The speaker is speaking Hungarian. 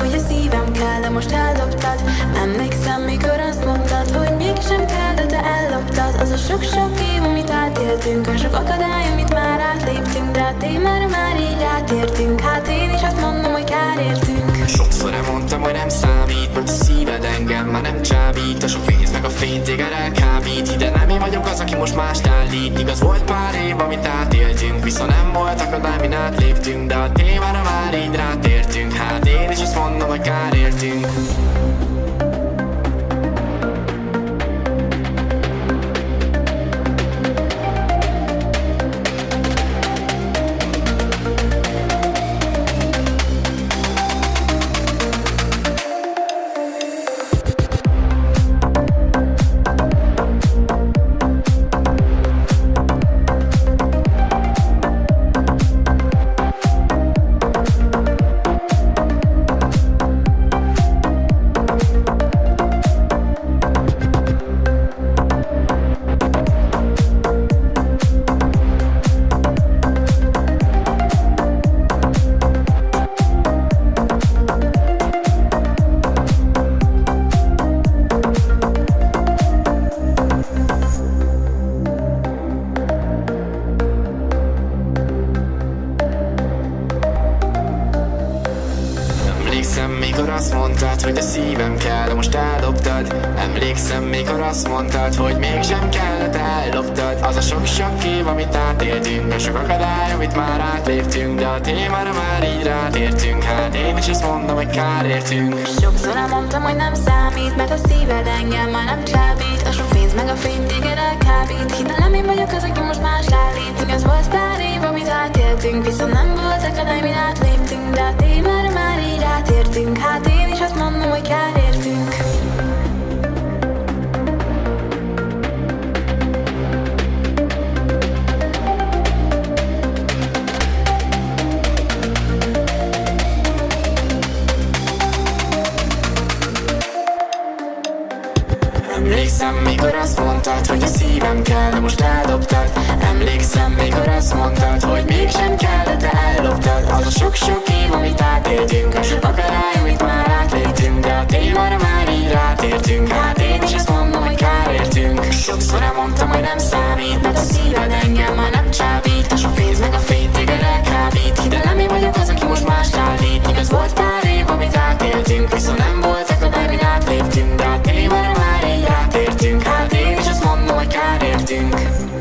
hogy a szívem kell, de most eldobtad Emlékszem, mikor azt mondtad, hogy mégsem kell, de te elloptad. Az a sok-sok év, amit átéltünk, a sok akadály, amit már átléptünk De hát én már, már így átértünk, hát én is azt mondom, hogy kár értünk. Sokszor elmondtam, hogy nem számít, mert a szíved engem már nem csábít. A sok pénz meg a fény téged elkábít, de nem én vagyok az, aki most mást állít. Igaz volt pár év, amit átéltünk, viszont nem volt akadály, min átléptünk, de a tény is azt Emlékszem, mikor azt mondtad, hogy a szívem kell, most eldobtad. Emlékszem, mikor azt mondtad, hogy mégsem kell, de te elloptad. Az a sok-sok év, amit átéltünk, a sok akadály, amit már átléptünk De a témára már így rátértünk, hát én is azt mondom, hogy kár értünk. Sokszor elmondtam, hogy nem számít Mert a szíved engem már nem csábít. A sok pénz meg a fény téged elkábít. Hidd nem én vagyok az, aki most más állít. Ez volt pár év, amit átéltünk Viszont nem volt Emlékszem, mikor azt mondtad, hogy a szívem kell, de most eldobtad. Emlékszem, mikor azt mondtad, hogy mégsem kell, de te think.